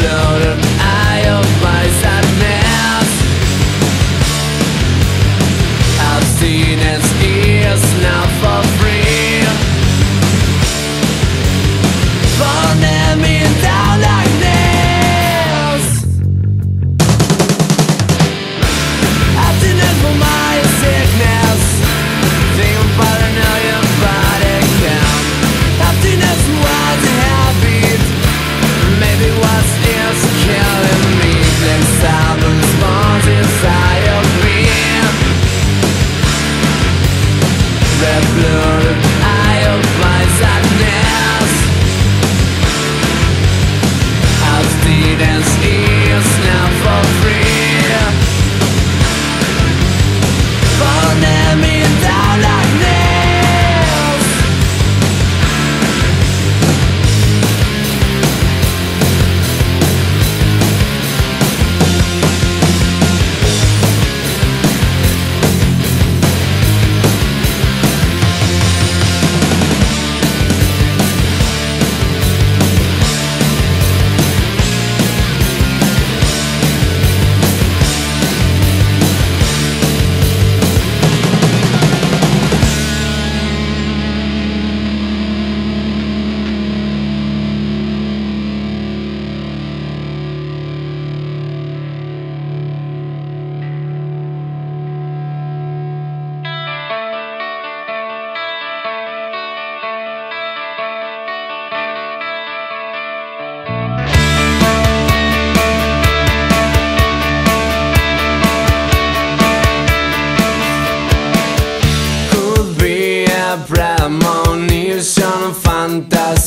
blown. Out of my sadness. armonie sono fantasie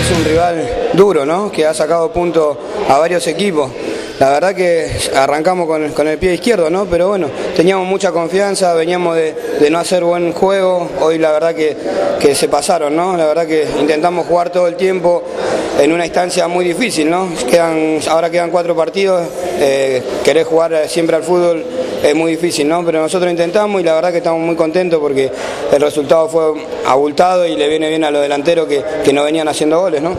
Es un rival duro, ¿no? Que ha sacado punto a varios equipos. La verdad que arrancamos con, con el pie izquierdo, ¿no? Pero bueno, teníamos mucha confianza, veníamos de, de no hacer buen juego. Hoy la verdad que, que se pasaron, ¿no? La verdad que intentamos jugar todo el tiempo en una instancia muy difícil, ¿no? Quedan, ahora quedan cuatro partidos, eh, querés jugar siempre al fútbol es muy difícil, ¿no? Pero nosotros intentamos y la verdad que estamos muy contentos porque el resultado fue abultado y le viene bien a los delanteros que, que no venían haciendo goles, ¿no?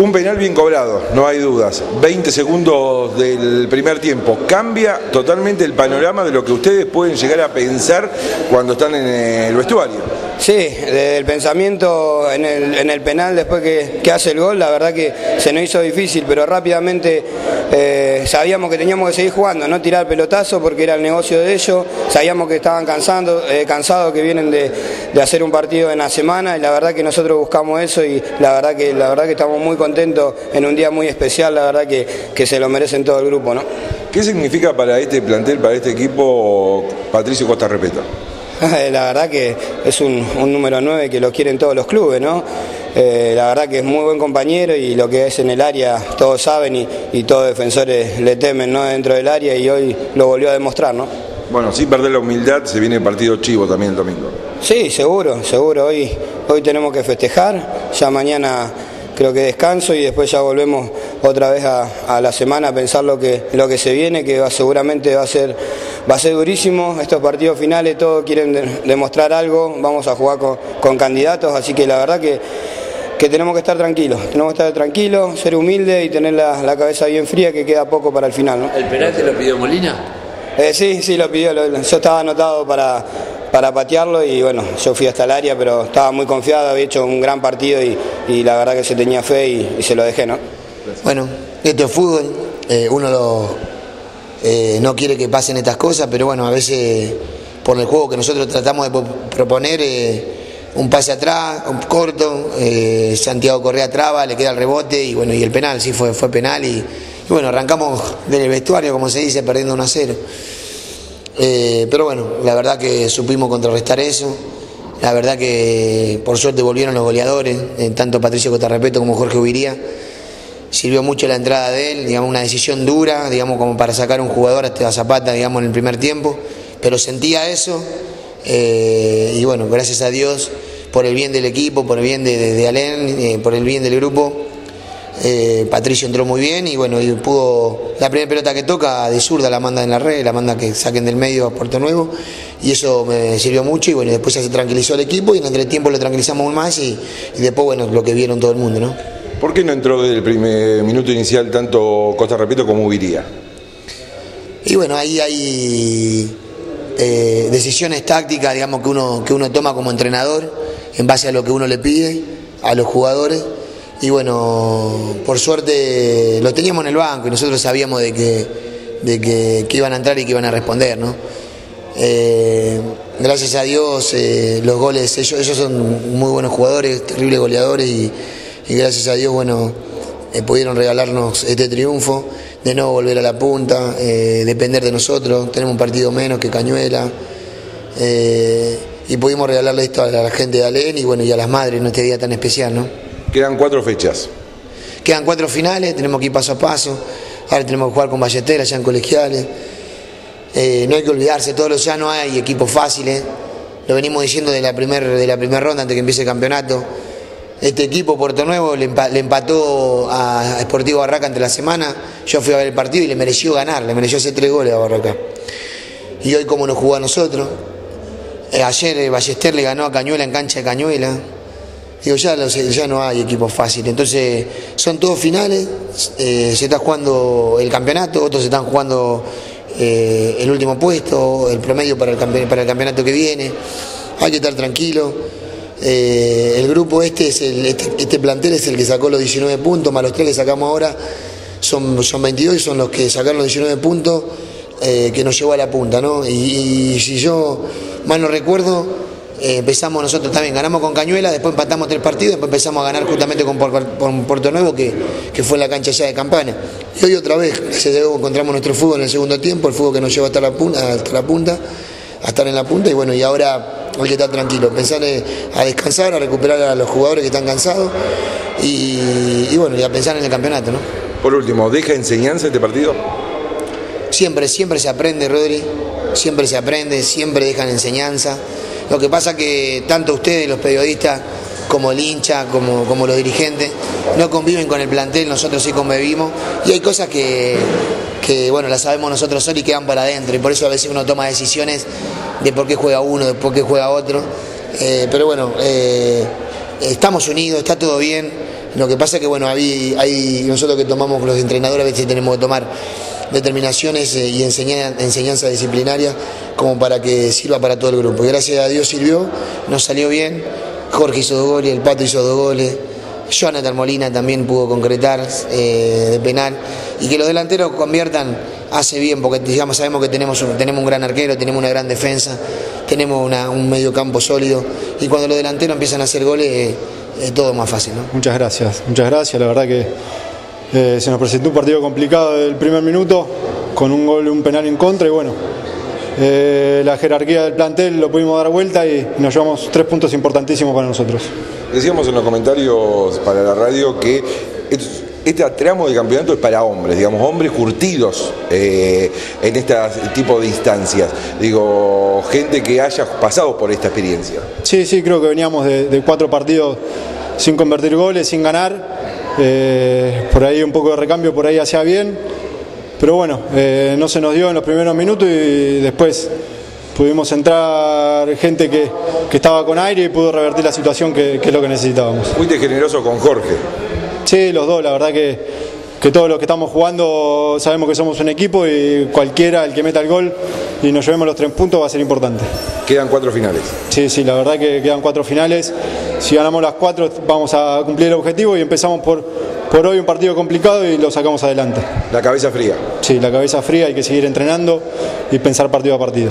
Un penal bien cobrado, no hay dudas. 20 segundos del primer tiempo. Cambia totalmente el panorama de lo que ustedes pueden llegar a pensar cuando están en el vestuario. Sí, el pensamiento en el, penal después que, hace el gol, la verdad que se nos hizo difícil, pero rápidamente eh, sabíamos que teníamos que seguir jugando, no tirar pelotazo porque era el negocio de ellos, sabíamos que estaban cansando, eh, cansados, que vienen de, hacer un partido en la semana y la verdad que nosotros buscamos eso y la verdad que, la verdad que estamos muy contentos en un día muy especial, la verdad que, que se lo merecen todo el grupo. ¿no? ¿Qué significa para este plantel, para este equipo, Patricio Costa Repeta? la verdad que es un, número 9 que lo quieren todos los clubes, ¿no? Eh, la verdad que es muy buen compañero y lo que es en el área todos saben y, y todos defensores le temen ¿no? dentro del área y hoy lo volvió a demostrar, ¿no? Bueno, sin perder la humildad, se viene el partido chivo también el domingo. Sí, seguro, seguro. Hoy, hoy tenemos que festejar, ya mañana creo que descanso y después ya volvemos otra vez a, la semana a pensar lo que, lo que se viene, que va, seguramente va a ser va a ser durísimo. Estos partidos finales todos quieren demostrar algo, vamos a jugar con, candidatos, así que la verdad que, que tenemos que estar tranquilos, tenemos que estar tranquilos, ser humildes y tener la, cabeza bien fría que queda poco para el final. ¿El penal te lo pidió Molina? Eh, sí, sí, lo pidió, yo estaba anotado para para patearlo y bueno, yo fui hasta el área, pero estaba muy confiado, había hecho un gran partido y, la verdad que se tenía fe y, se lo dejé, ¿no? Bueno, esto es fútbol, eh, uno eh, no quiere que pasen estas cosas, pero bueno, a veces por el juego que nosotros tratamos de proponer, eh, un pase atrás, un corto, Santiago Correa traba, le queda el rebote y bueno, y el penal, sí fue, fue penal y, bueno, arrancamos del vestuario, como se dice, perdiendo 1 a 0. Eh, pero bueno, la verdad que supimos contrarrestar eso. La verdad que por suerte volvieron los goleadores, eh, tanto Patricio Cotarrepeto como Jorge Ubiría. Sirvió mucho la entrada de él, digamos, una decisión dura, digamos, como para sacar un jugador a Zapata, digamos, en el primer tiempo. Pero sentía eso eh, y bueno, gracias a Dios por el bien del equipo, por el bien de, de, Alén, por el bien del grupo, eh, Patricio entró muy bien y bueno, y pudo. La primera pelota que toca de zurda la manda en la red, la manda que saquen del medio a Puerto Nuevo y eso me sirvió mucho y bueno, después se tranquilizó el equipo y en el tiempo lo tranquilizamos aún más y, después bueno, lo que vieron todo el mundo, ¿no? ¿Por qué no entró desde el primer minuto inicial tanto Costa Repito como Ubiría? Y bueno, ahí hay eh, decisiones tácticas, digamos, que uno, que uno toma como entrenador en base a lo que uno le pide a los jugadores y bueno, por suerte lo teníamos en el banco y nosotros sabíamos de que, de que, iban a entrar y que iban a responder, ¿no? Eh, gracias a Dios eh, los goles, ellos, ellos son muy buenos jugadores, terribles goleadores y, gracias a Dios, bueno, eh, pudieron regalarnos este triunfo, de no volver a la punta, depender de nosotros, tenemos un partido menos que Cañuela. y pudimos regalarle esto a la gente de Alén y bueno, y a las madres en este día tan especial, ¿no? Quedan cuatro fechas. Quedan cuatro finales, tenemos que ir paso a paso. Ahora tenemos que jugar con Ballesteras, ya en colegiales. Eh, no hay que olvidarse, todos los ya no hay equipos fáciles. Lo venimos diciendo de la primera de la primera ronda antes que empiece el campeonato. Este equipo, Puerto Nuevo, le, empató a Sportivo Barraca entre la semana. Yo fui a ver el partido y le mereció ganar, le mereció hacer tres goles a Barraca. Y hoy, como nos jugó a nosotros. Eh, ayer eh, Ballester le ganó a Cañuela en cancha de Cañuela. Digo, ya, no hay equipo fácil. Entonces, son todos finales. Eh, se está jugando el campeonato, otros se están jugando el último puesto, el promedio para el, para el campeonato que viene. Hay que estar tranquilo. Eh, el grupo este, es el, este, este, plantel es el que sacó los 19 puntos, más los tres que sacamos ahora son, son 22 y son los que sacaron los 19 puntos que nos llevó a la punta. ¿no? y si yo mal no recuerdo, eh, empezamos nosotros también, ganamos con Cañuela, después empatamos tres partidos, después empezamos a ganar justamente con, Puerto Nuevo, que, fue la cancha ya de campana. Y hoy otra vez, se encontramos nuestro fútbol en el segundo tiempo, el fútbol que nos lleva hasta la punta, hasta la punta, a estar en la punta, y bueno, y ahora hay que estar tranquilo, pensar a descansar, a recuperar a los jugadores que están cansados, y, bueno, y a pensar en el campeonato, ¿no? Por último, ¿deja enseñanza este partido? Siempre, siempre se aprende, Rodri, siempre se aprende, siempre dejan enseñanza. Lo que pasa que tanto ustedes, los periodistas, como el hincha, como, como los dirigentes, no conviven con el plantel, nosotros sí convivimos, y hay cosas que, que bueno, las sabemos nosotros solos y quedan para adentro. Y por eso a veces uno toma decisiones de por qué juega uno, de por qué juega otro. Eh, pero bueno, eh, estamos unidos, está todo bien. Lo que pasa es que bueno, hay, nosotros que tomamos los entrenadores a veces tenemos que tomar determinaciones eh, y enseñanza, enseñanza disciplinaria como para que sirva para todo el grupo. Y gracias a Dios sirvió, nos salió bien. Jorge hizo dos goles, el Pato hizo dos goles. Jonathan Molina también pudo concretar de penal y que los delanteros conviertan hace bien porque digamos sabemos que tenemos un, tenemos un gran arquero, tenemos una gran defensa, tenemos un medio campo sólido y cuando los delanteros empiezan a hacer goles eh, es todo más fácil. ¿no? Muchas gracias, muchas gracias, la verdad que eh, se nos presentó un partido complicado del primer minuto con un gol, un penal en contra y bueno, eh, la jerarquía del plantel lo pudimos dar vuelta y nos llevamos tres puntos importantísimos para nosotros. Decíamos en los comentarios para la radio que este tramo de campeonato es para hombres, digamos, hombres curtidos eh, en este tipo de instancias. Digo, gente que haya pasado por esta experiencia. Sí, sí, creo que veníamos de, cuatro partidos sin convertir goles, sin ganar. Eh, por ahí un poco de recambio, por ahí hacía bien. Pero bueno, eh, no se nos dio en los primeros minutos y después pudimos entrar gente que, estaba con aire y pudo revertir la situación que, es lo que necesitábamos. Fuiste generoso con Jorge. Sí, los dos, la verdad que, que todos los que estamos jugando sabemos que somos un equipo y cualquiera, el que meta el gol y nos llevemos los tres puntos va a ser importante. Quedan cuatro finales. Sí, sí, la verdad que quedan cuatro finales. Si ganamos las cuatro vamos a cumplir el objetivo y empezamos por, por hoy un partido complicado y lo sacamos adelante. La cabeza fría. Sí, la cabeza fría, hay que seguir entrenando y pensar partido a partido.